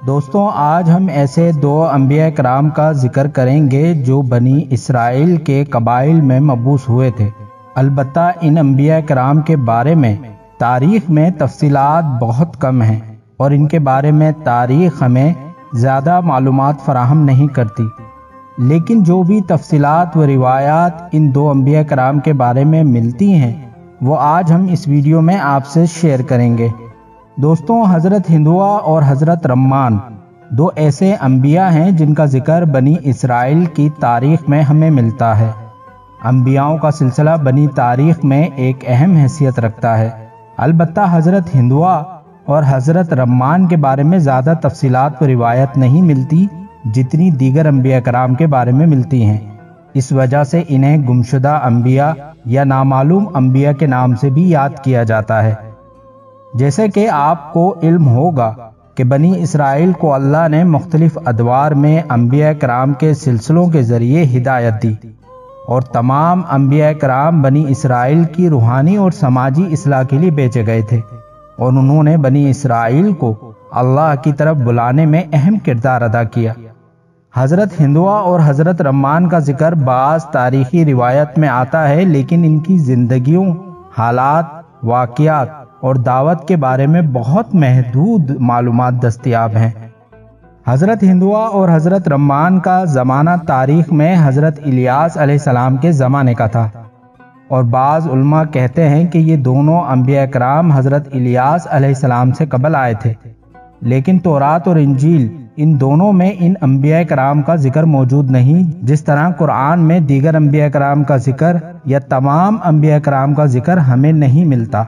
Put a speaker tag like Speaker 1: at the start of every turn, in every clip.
Speaker 1: दोस्तों, आज हम ऐसे दो अम्बिया कराम का ज़िक्र करेंगे जो बनी इसराइल के कबाइल में मबूस हुए थे। अलबत्ता इन अम्बिया कराम के बारे में तारीख में तफसीलात बहुत कम हैं और इनके बारे में तारीख हमें ज़्यादा मालूम फराहम नहीं करती। लेकिन जो भी तफसीलात व रिवायात इन दो अम्बिया कराम के बारे में मिलती हैं, वो आज हम इस वीडियो में आपसे शेयर करेंगे। दोस्तों, हज़रत हिंदुआ और हज़रत रम्मान, दो ऐसे अम्बिया हैं जिनका ज़िक्र बनी इसराइल की तारीख में हमें मिलता है। अम्बियाओं का सिलसिला बनी तारीख में एक अहम हैसियत रखता है। अलबत्ता हज़रत हिंदुआ और हज़रत रम्मान के बारे में ज़्यादा तफसीलात व रिवायत नहीं मिलती, जितनी दीगर अम्बिया कराम के बारे में मिलती हैं। इस वजह से इन्हें गुमशुदा अम्बिया या नामालूम अम्बिया के नाम से भी याद किया जाता है। जैसे कि आपको इल्म होगा कि बनी इसराइल को अल्लाह ने मुख्तलिफ़ अदवार में अम्बिया कराम के सिलसिलों के ज़रिए हिदायत दी और तमाम अम्बिया कराम बनी इसराइल की रूहानी और समाजी असलाह के लिए बेचे गए थे और उन्होंने बनी इसराइल को अल्लाह की तरफ़ बुलाने में अहम किरदार अदा किया। हज़रत हिंदुआ और हज़रत रम्मान का ज़िक्र बाज तारीखी रिवायत में आता है, लेकिन इनकी जिंदगियों, हालात वाक़ात और दावत के बारे में बहुत महदूद मालूम दस्तियाब हैं। हज़रत हिंदुआ और हज़रत रम्मान का ज़माना तारीख में हज़रत इलियास के ज़माने का था। और बाज़ उल्मा कहते हैं कि ये दोनों अम्बिया कराम हज़रत इलियास सलाम से कबल आए थे। लेकिन तोरात और इंजील इन दोनों में इन अम्बिया कराम का ज़िक्र मौजूद नहीं। जिस तरह कुरान में दीगर अम्बिया कराम का ज़िक्र या तमाम अम्बिया कराम का ज़िक्र हमें नहीं मिलता।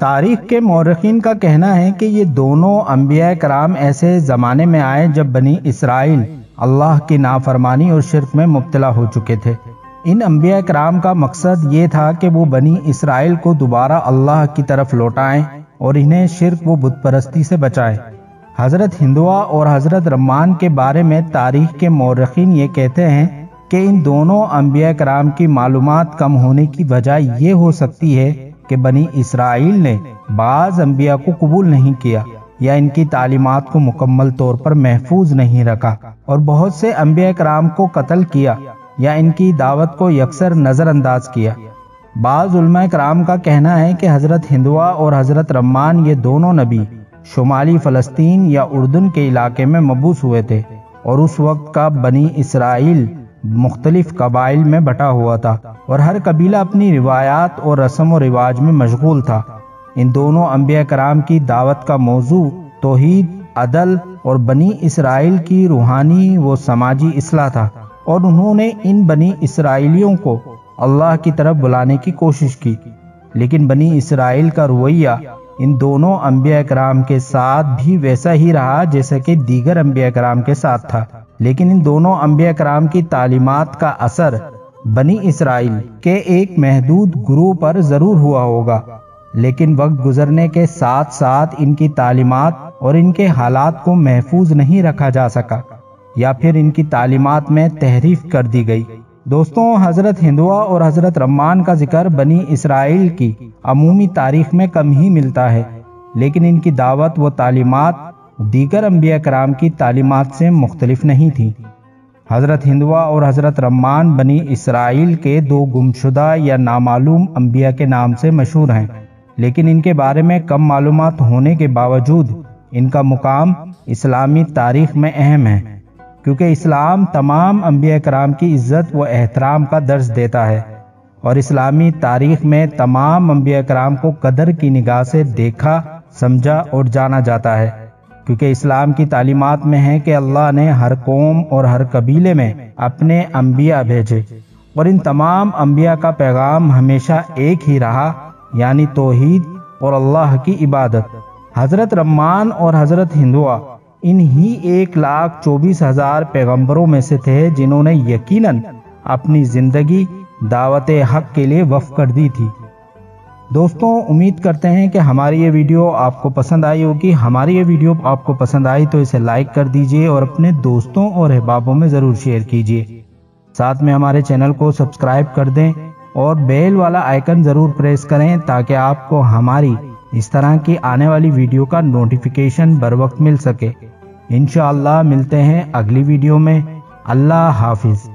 Speaker 1: तारीख के मौरखीन का कहना है कि ये दोनों अम्बिया कराम ऐसे ज़माने में आए जब बनी इसराइल। अल्लाह की नाफरमानी और शिरक में मुबतला हो चुके थे। इन अम्बिया कराम का मकसद ये था कि वो बनी इसराइल को दोबारा अल्लाह की तरफ़ लौटाएँ और इन्हें शिरक व बुतपरस्ती से बचाएँ। हज़रत हिंदुआ और हज़रत रमान के बारे में तारीख के मौरखीन ये कहते हैं कि इन दोनों अम्बिया कराम की मालूम कम होने की वजह ये हो सकती है कि बनी इसराइल ने बाज अम्बिया को कबूल नहीं किया या इनकी तालीमत को मुकम्मल तौर पर महफूज नहीं रखा और बहुत से अम्बिया कराम को कत्ल किया या इनकी दावत को यकसर नज़रअंदाज किया। बाज कराम का कहना है कि हज़रत हिंदुआ और हज़रत रम्मान ये दोनों नबी शुमाली फ़लस्तीन या उर्दन के इलाके में मबूस हुए थे और उस वक्त का बनी इसराइल मुख्तलिफ़ कबाइल में बटा हुआ था और हर कबीला अपनी रिवायात और रस्म व रिवाज में मशगूल था। इन दोनों अम्बिया कराम की दावत का मौजू, तोहीद, अदल और बनी इसराइल की रूहानी व समाजी असलाह था और उन्होंने इन बनी इसराइलियों को अल्लाह की तरफ़ बुलाने की कोशिश की। लेकिन बनी इसराइल का रवैया इन दोनों अम्बिया कराम के साथ भी वैसा ही रहा जैसा कि दीगर अम्बिया कराम के साथ था। लेकिन इन दोनों अम्बिया कराम की तालीमत का असर बनी इसराइल के एक महदूद गुरु पर ज़रूर हुआ होगा। लेकिन वक्त गुजरने के साथ साथ इनकी तालीमत और इनके हालात को महफूज नहीं रखा जा सका, या फिर इनकी तालीमत में तहरीफ कर दी गई। दोस्तों, हज़रत हिंदुआ और हज़रत रम्मान का ज़िक्र बनी इसराइल की अमूमी तारीख में कम ही मिलता है, लेकिन इनकी दावत व तालीमत दीगर अम्बिया कराम की तालीमत से मुख्तलिफ़ नहीं थी। हज़रत हिंदुआ और हज़रत रम्मान बनी इसराइल के दो गुमशुदा या नामालूम अम्बिया के नाम से मशहूर हैं, लेकिन इनके बारे में कम मालूम होने के बावजूद इनका मुकाम इस्लामी तारीख में अहम है, क्योंकि इस्लाम तमाम अम्बिया कराम की इज़्ज़त व एहतराम का दर्ज देता है। और इस्लामी तारीख में तमाम अम्बिया कराम को कदर की निगाह से देखा, समझा और जाना जाता है। क्योंकि इस्लाम की तालीमत में है कि अल्लाह ने हर कौम और हर कबीले में अपने अम्बिया भेजे। और इन तमाम अम्बिया का पैगाम हमेशा एक ही रहा, यानी तोहीद और अल्लाह की इबादत। हज़रत रम्मान और हज़रत हिंदुआ इन ही एक लाख चौबीस हज़ार पैगम्बरों में से थे जिन्होंने यकीनन अपनी ज़िंदगी दावत हक के लिए वफ कर दी थी। दोस्तों, उम्मीद करते हैं कि हमारी ये वीडियो आपको पसंद आई होगी। हमारी ये वीडियो आपको पसंद आई तो इसे लाइक कर दीजिए और अपने दोस्तों और अहबाबों में ज़रूर शेयर कीजिए। साथ में हमारे चैनल को सब्सक्राइब कर दें और बेल वाला आइकन ज़रूर प्रेस करें ताकि आपको हमारी इस तरह की आने वाली वीडियो का नोटिफिकेशन बर वक्त मिल सके। इन मिलते हैं अगली वीडियो में। अल्लाह हाफिज़।